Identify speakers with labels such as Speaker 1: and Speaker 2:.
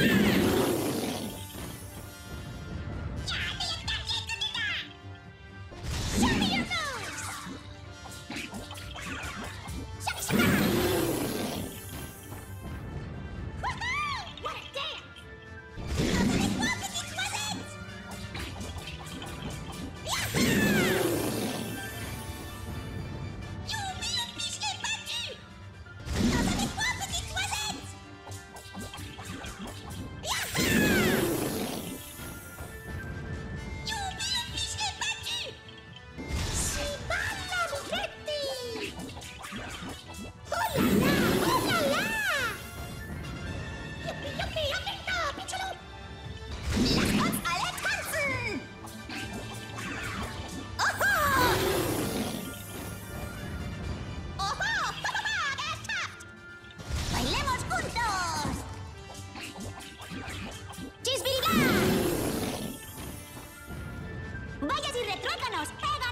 Speaker 1: Yeah. Y retruécanos!